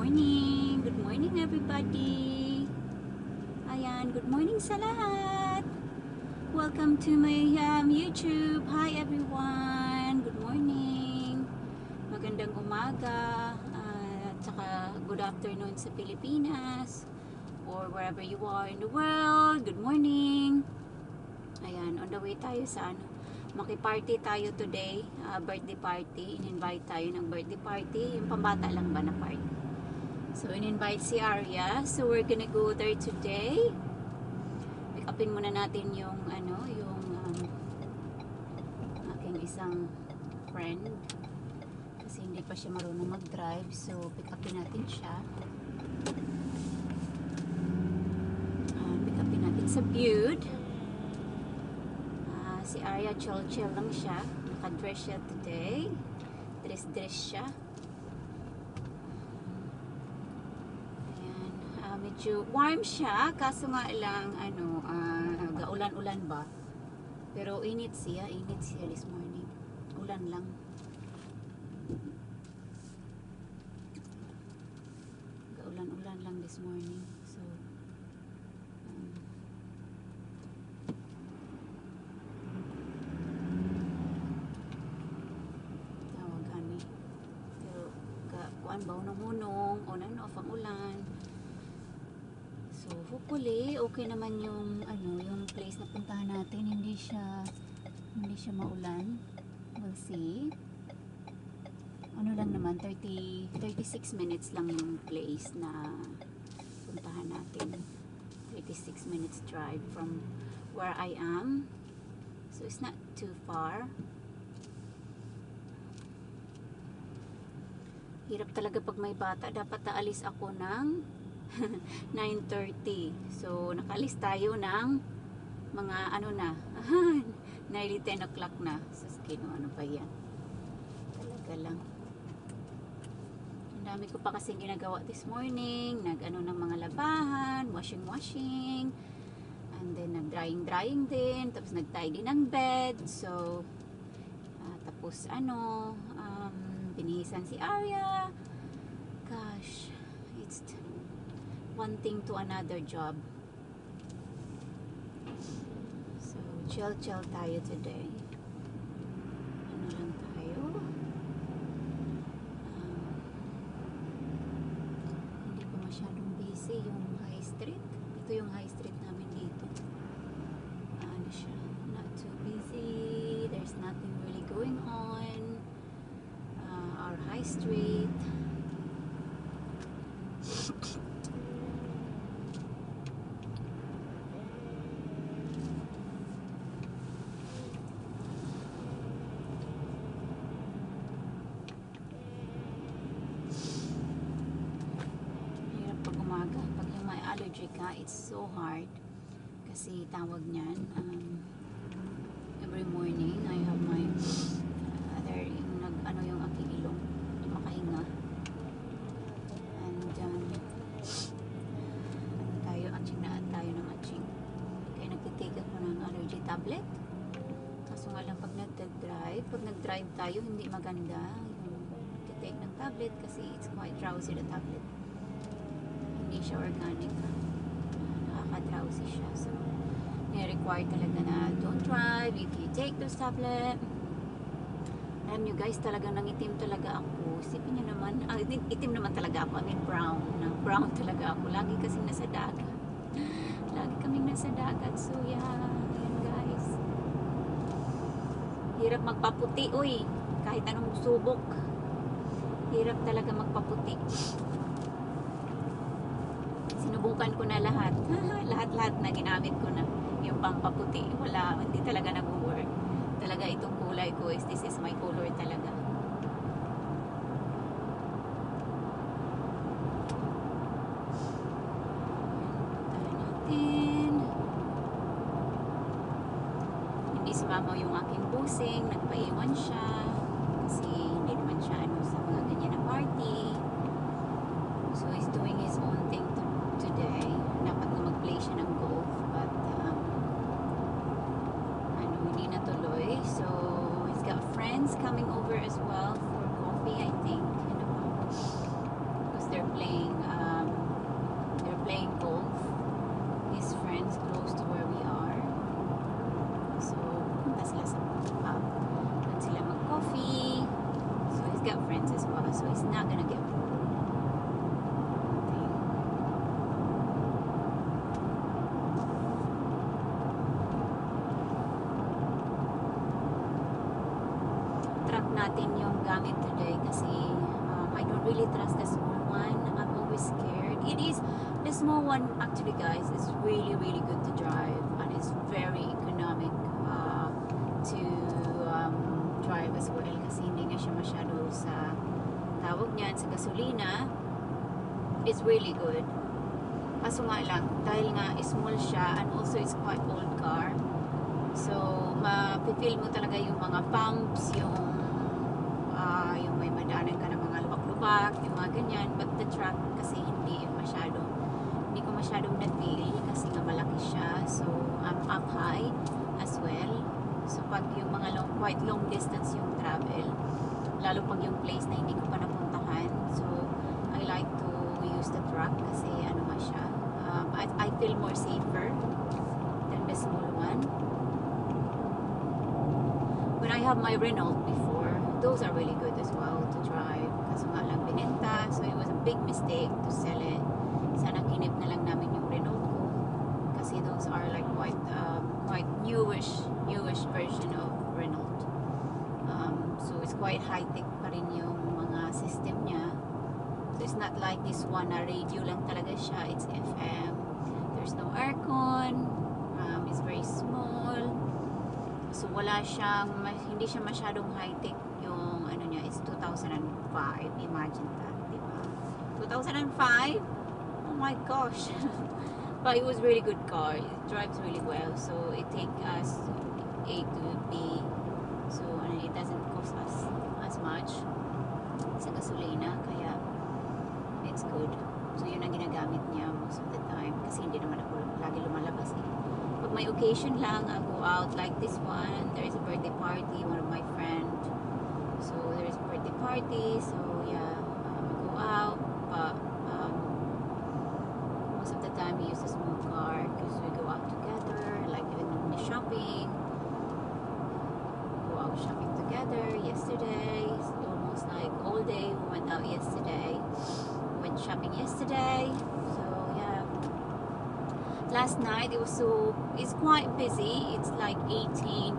morning. Good morning everybody. Ayan, good morning sa lahat. Welcome to my um, YouTube. Hi everyone. Good morning. Magandang umaga. Uh, at saka good afternoon sa Pilipinas or wherever you are in the world. Good morning. Ayan, on the way tayo sa ano, Maki-party tayo today, uh, birthday party. In-invite tayo ng birthday party. Yung pambata lang ba na party. So, in-invite si Arya. So, we're gonna go there today. Pick upin muna natin yung, ano, yung um, aking isang friend. Kasi hindi pa siya marunong mag-drive. So, pick upin natin siya. Uh, pick upin natin sa Bude si Arya chill chill lang siya nakadress siya today dress dress siya ayan uh, medyo warm siya kaso nga lang ano uh, gaulan-ulan ba? Pero init siya init siya this morning. Ulan lang. Gaulan-ulan lang this morning so um, tawag ani. Ka kuan ba unang hunong on and off ang ulan so hopefully okay naman yung ano yung place na puntahan natin. Hindi siya hindi siya maulan. We'll see. Ano lang naman 30 36 minutes lang yung place na puntahan natin. 36 minutes drive from where I am. So it's not too far. Hirap talaga pag may bata. Dapat aalis ako ng 9.30 so nakalis tayo ng mga ano na nearly 10 o'clock na. Sa skin ano pa yan? Talaga lang. Ang dami ko pa kasi ginagawa this morning. Nag ano ng mga labahan washing washing and then nag drying drying din. Tapos nag tidy ng bed. So uh, tapos ano um, binihisan si Arya. Gosh, it's one thing to another job. So, chill chill tayo today. Ano lang tayo? Um, hindi pa masyadong busy yung high street. Ito yung high street namin dito. Ano siya? Not too busy. There's nothing really going on our high street. Hirap pag umaga. Pag yung may allergy ka, it's so hard. Kasi tawag niyan, um, every morning, I have my other, yung nag, ano yung aking ilong, makahinga. And, um, tayo, atching na tayo ng atching. Kaya nagtitake ako ng allergy tablet. Kaso nga lang pag nag-drive, pag nag-drive tayo, hindi maganda yung titake ng tablet kasi it's quite drowsy the tablet. Hindi siya organic. Nakaka-drowsy siya. So, ni-require talaga na don't drive if you take this tablet. Alam nyo guys, talagang nangitim talaga ako. Sipin nyo naman, ah, itim naman talaga ako. I mean brown. Brown talaga ako. Lagi kasing nasa dagat. Lagi kaming nasa dagat. So yeah, ayan guys. Hirap magpaputi, uy. Kahit anong subok. Hirap talaga magpaputi. Sinubukan ko na lahat. Lahat-lahat na ginamit ko na. Yung pangpaputi. Wala, hindi talaga nag-work. Talaga itong kulay ko is this is my color talaga. natin. Hindi sumamaw yung aking busing. Nagpaiwan siya. Kasi hindi naman siya ano sa mga ganyan na party. So he's doing his own thing to, today. Dapat na mag-play siya ng golf. But um, ano, hindi natuloy. So he's got friends coming over as well for coffee, I think. You know, because they're playing it's not gonna get full. Truck natin yung gamit today kasi um, I don't really trust the small one. I'm always scared. It is the small one actually guys is really really good to drive and it's very economic uh, to um, drive as well kasi hindi nga siya masyado sa tawag niyan sa gasolina it's really good kaso nga lang dahil nga small siya and also it's quite old car so mapipil mo talaga yung mga pumps yung ah, yung may madanan ka ng mga lubak-lubak yung mga ganyan. But the truck kasi hindi masyado hindi ko masyadong na-feel kasi nga malaki siya. So I'm up high as well. So pag yung mga long, quite long distance yung travel lalo pag yung place na hindi ko pa napuntahan. So I like to use the truck kasi ano nga siya um, I, I feel more safer than the small one. When I have my Renault before those are really good as well to drive kaso nga lang binenta. So it was a big mistake to sell it. Sana kinip na lang namin yung Renault ko. Kasi those are like quite um, quite newish newish version of Renault. Um, so it's quite high tech pa rin yung mga system niya. So it's not like this one na radio lang talaga siya. It's FM there's no aircon. Um, it's very small. So wala siyang hindi siya masyadong high tech yung ano niya it's 2005 imagine that di ba? 2005 oh my gosh. But it was really good car. It drives really well so it take us A to B. So ano, it doesn't cost us as much sa gasolina kaya it's good. So yun ang ginagamit niya most of the time kasi hindi naman ako lagi lumalabas eh. Pag may occasion lang I go out like this one. There is a birthday party one of my friend so there is birthday party so yeah um, I go out but um, most of the time we use a small car because we go out together like even shopping. Go out shopping together yesterday almost like all day we went out yesterday. Went shopping yesterday so yeah. Last night it was so it's quite busy it's like 18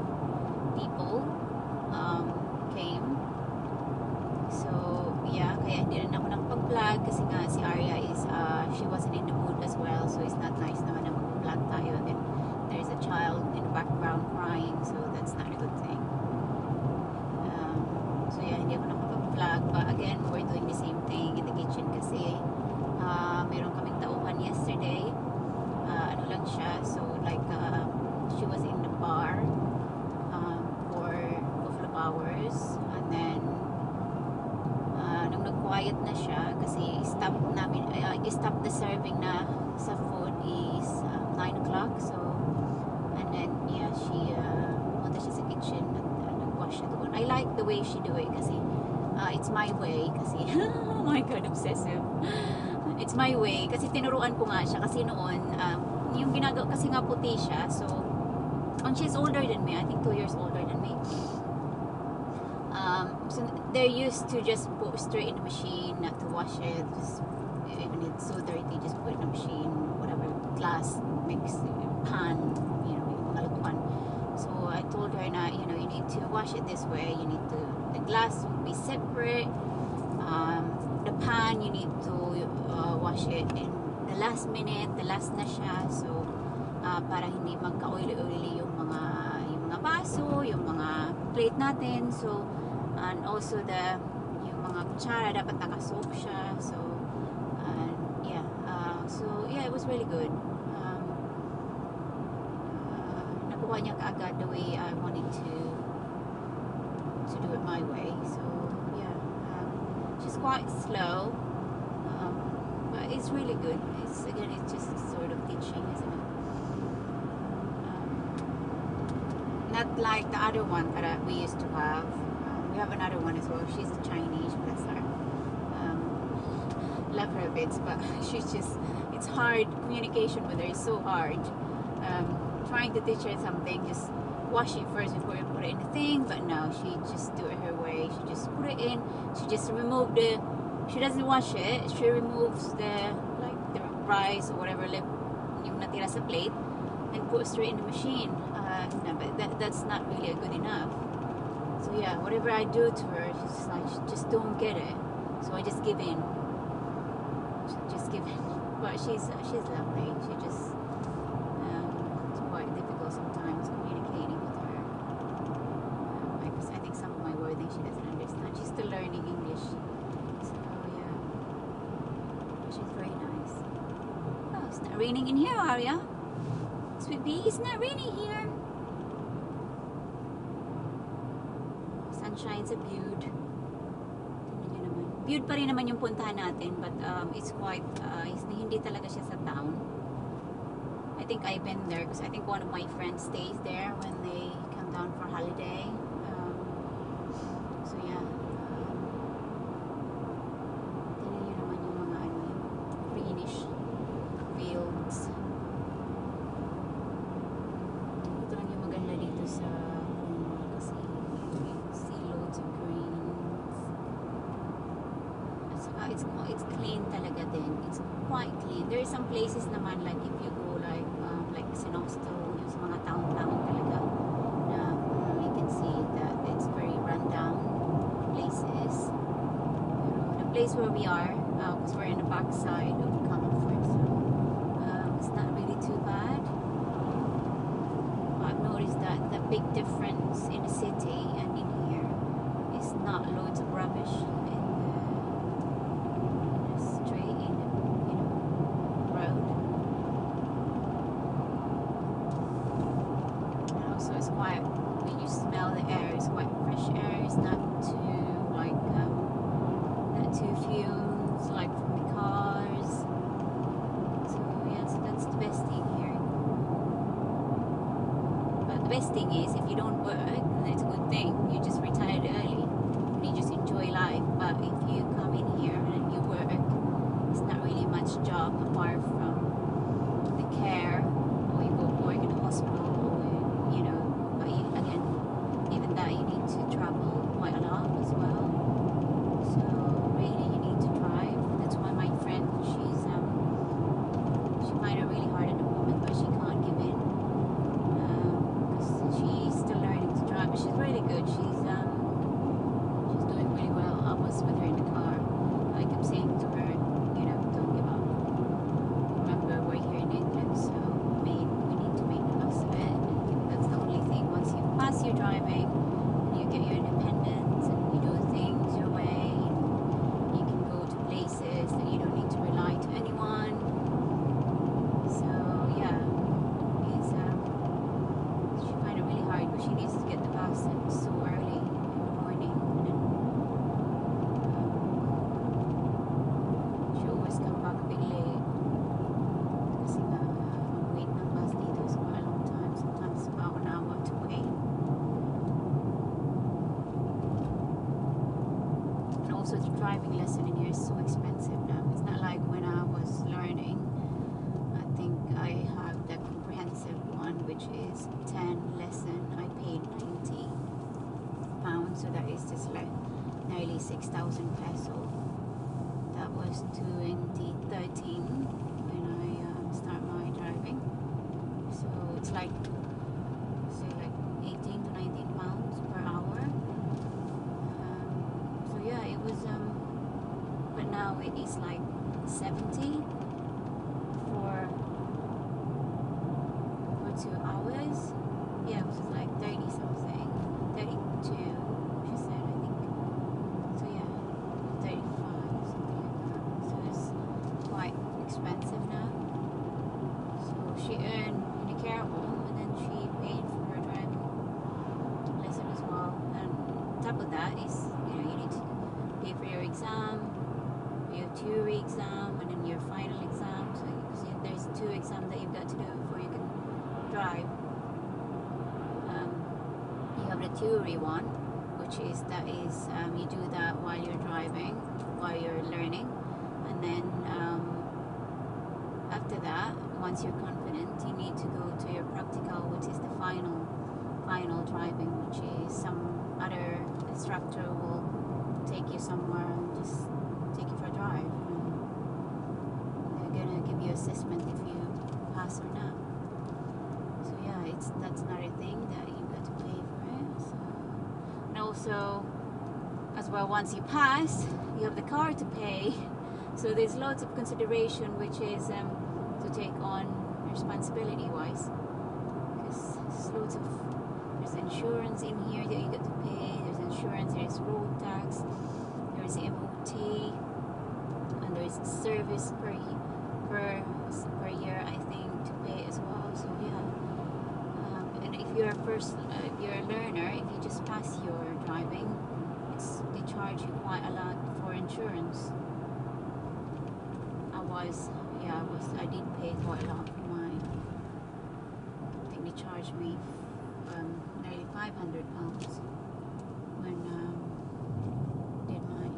like the way she do it kasi uh, it's my way kasi oh my god obsessive it's my way kasi tinuruan ko nga siya kasi noon um, yung ginagawa kasi nga puti siya so and she's older than me I think 2 years older than me um, so they're used to just put straight in the machine, not to wash it. Just even it's so dirty, just put in the machine, whatever glass mix pan, to wash it this way. You need to the glass will be separate. Um, the pan you need to uh, wash it in the last minute, the last na siya. So uh, para hindi magka-oily-oily yung mga yung mga baso, yung mga plate natin. So and also the yung mga kutsara dapat naka-soak siya so and yeah uh, so yeah it was really good um, uh, nakuha niya kaagad the way I wanted to do it my way so yeah um, she's quite slow um, but it's really good it's again it's just sort of teaching isn't it um, not like the other one that we used to have we have another one as well. She's Chinese, bless her. Um, love her a bit, but she's just, it's hard. Communication with her is so hard. Um, trying to teach her something, just wash it first before you put it in the thing. But no, she just do it her way. She just put it in. She just remove the. She doesn't wash it. She removes the like the rice or whatever lip yung natira plate and put straight in the machine. Uh, no, but that, that's not really good enough. So yeah, whatever I do to her, she's just like, she just don't get it. So I just give in. Just give in. But she's she's lovely. She just um, it's quite difficult sometimes communicating with her. Um, because I think some of my wording she doesn't understand. She's still learning English. So yeah, she's very nice. Oh, it's not raining in here, Arya. Sweet bee, it's not raining here. Sunshine's a beaut. Beaut pa rin naman yung puntahan natin, but um, it's quite, uh, hindi talaga siya sa town. I think I've been there because I think one of my friends stays there when they come down for holiday. It's, clean talaga din. It's quite clean. There are some places naman like if you go like um, like Sinopsto, yung sa mga town-town talaga na um, you can see that it's very rundown places. The place where we are, because we're in the backside of thing is if you don't work, then it's a good thing. You just retired early. And you just enjoy life. But if you come in here and you work, it's not really much job apart from the care or you go work in a hospital or you know, but you, again, even that you need to travel quite a lot as well. So really you need to drive. That's why my friend she's um she find it really hard at the moment but she can't give in because she's still learning to drive but she's really good she's um she's doing really well I was with her in the car I kept saying to her you know don't give up remember we're here in England so I mean we need to make the most of it that's the only thing once you pass your driving and you get your independence and you do things your way you can go to places that you don't need to rely to anyone so yeah, it's um, she find it really hard because she needs to get the bus and it's so early in the morning. And then, um, she always come back a bit late. Kasi nga, uh, wait ng bus dito is quite a long time. Sometimes about an hour to wait. And also the driving lesson in here is so expensive now. It's not like when I was learning. I think I have the comprehensive one, which is 10 lesson. I paid 90 pounds, so that is just like nearly 6,000 peso. That was 2013 when I um, start my driving. So it's like, say like 18 to 19 pounds per hour. Um, so yeah, it was, um, but now it is like 70 for for two hours. Yeah, which is like thirty something, thirty-two. She said, I think. So yeah, thirty-five something like that. So it's quite expensive now. So she earned in a care home, and then she paid for her driving lesson as well. And on top of that is, you know, you need to pay for your exam, your theory exam and then your final exam. So you- there's two exams that you've got to do before you can drive. Um, you have the theory one, which is that is um, you do that while you're driving, while you're learning, and then um, after that, once you're confident, you need to go to your practical, which is the final final driving, which is some other instructor will take you somewhere and just take you for a drive. And they're gonna give you assessment if you pass or not. So yeah, it's that's another thing that you got to pay for it. So, and also, as well, once you pass, you have the car to pay. So there's lots of consideration, which is um, to take on responsibility wise. Because there's lots of there's insurance in here that you get to pay. There's insurance. There's road tax. There's MOT, and there's service per per per year, I think, to pay as well. So yeah. Um, and if you're a first, uh, if you're a learner, if you just pass your driving, it's they charge you quite a lot for insurance. I was, yeah, I was, I did pay quite a lot for mine. I think they charged me um, 500 pounds when um, did mine.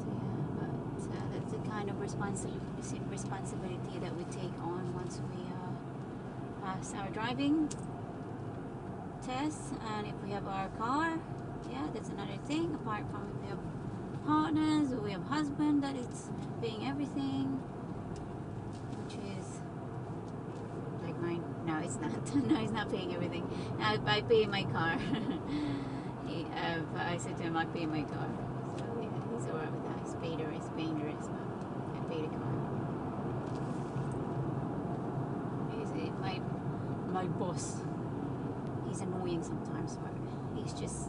So yeah, but uh, that's the kind of responsibility responsibility that we take on once we uh, pass our driving test, and if we have our car, yeah, that's another thing. Apart from if we have partners or we have husband that is paying everything, which is like mine. No, it's not. no, he's not paying everything. I, I pay my car. he, uh, I said to him, I pay my car. So yeah, he's alright with that. He's paid the rest, paying the rest, but I pay the car. He's uh, my my boss. He's annoying sometimes, but he's just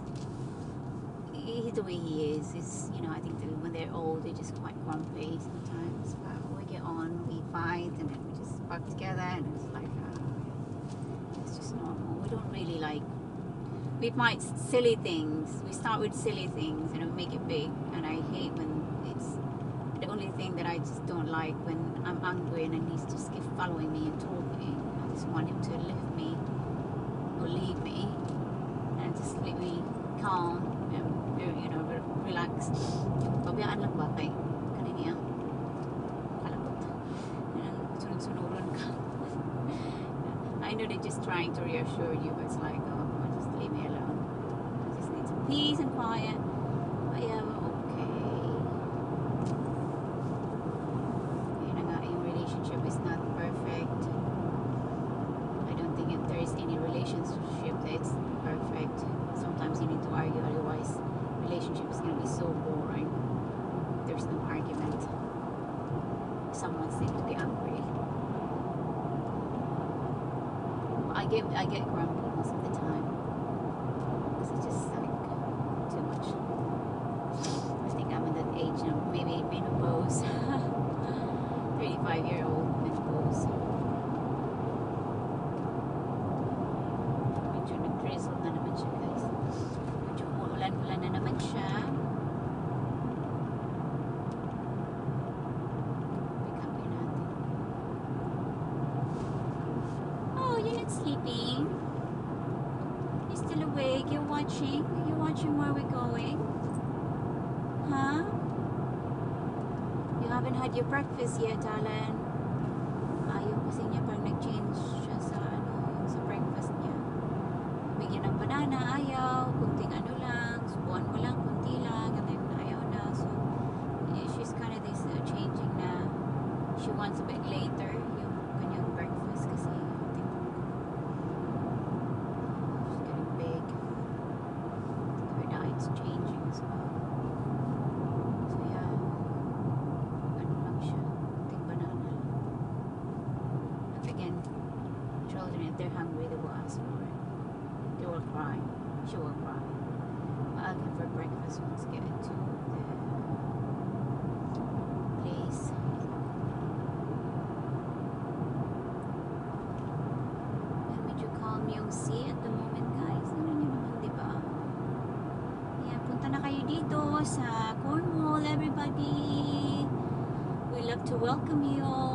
he's the way he is. Is you know, I think when they're old, they're just quite grumpy sometimes. But we get on, we fight, and then we just work together, and it's like uh, normal. We don't really like we might silly things. We start with silly things and we make it big. And I hate when it's the only thing that I just don't like when I'm angry and he's just keep following me and talking. I just want him to lift me or leave me and just let me calm and uh, you know re- relax. Pabayaan lang ba kay kanina? Kalabot. I know they're just trying to reassure you, but it's like, oh, just leave me alone. I just need some peace and quiet. I am well, okay. Yun na nga, yung relationship is not perfect. I don't think if there is any relationship that's perfect. Sometimes you need to argue, otherwise relationship is gonna be so boring. There's no argument. Someone seems to be angry. I get I get grumpy most of the time. Because it's just like too much. I think I'm at that age now, maybe menopause. 35 year old menopause. Medyo nag-drizzle na naman siya guys. Medyo umuulan-ulan na naman siya. Pick up yun natin. Oh, you're not sleeping. You're still awake. You're watching. You're watching where we're going. Huh? You haven't had your breakfast yet, Alan. Ayaw kasi niya pag nag-change siya sa ano, sa breakfast niya. Bigyan ng banana, ayaw. Kunting ano lang. Subuan mo lang, kunti lang. And then ayaw na. So, yeah, she's kind of this uh, changing na she wants a bit later yung kanyang breakfast kasi I think she's getting big. Her diet's changing as well. So yeah, ano lang siya, kunting banana lang. But again, children, if they're hungry, they will ask for it. They will cry. She will cry. I'll give her breakfast once get to the place. And medyo calm yung sea at the moment, guys. Ano nyo naman, di ba? Ayan, punta na kayo dito sa Cornwall, everybody. We love to welcome you all.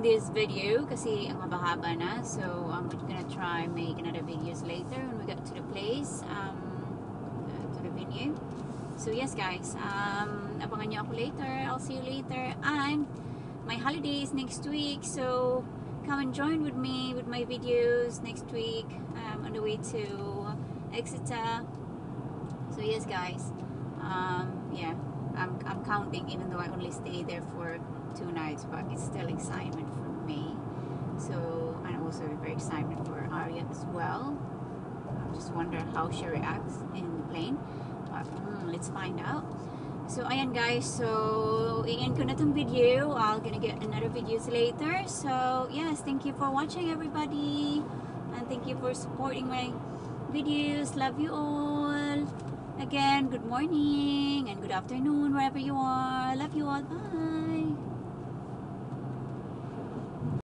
this video kasi ang haba-haba na. So I'm gonna try make another videos later when we get to the place, um, uh, to the venue. So yes guys, um, abangan nyo ako later. I'll see you later. And my holiday is next week, so come and join with me with my videos next week um, on the way to Exeter. So yes guys, um, yeah, I'm, I'm counting even though I only stay there for two nights, but it's still excitement for me. So and also very excitement for Arya as well. I just wonder how she reacts in the plane. But mm, let's find out. So ayan guys, so iyan ko na tong video. I'm gonna get another videos later. So yes, thank you for watching everybody. And thank you for supporting my videos. Love you all. Again, good morning and good afternoon wherever you are. Love you all. Bye.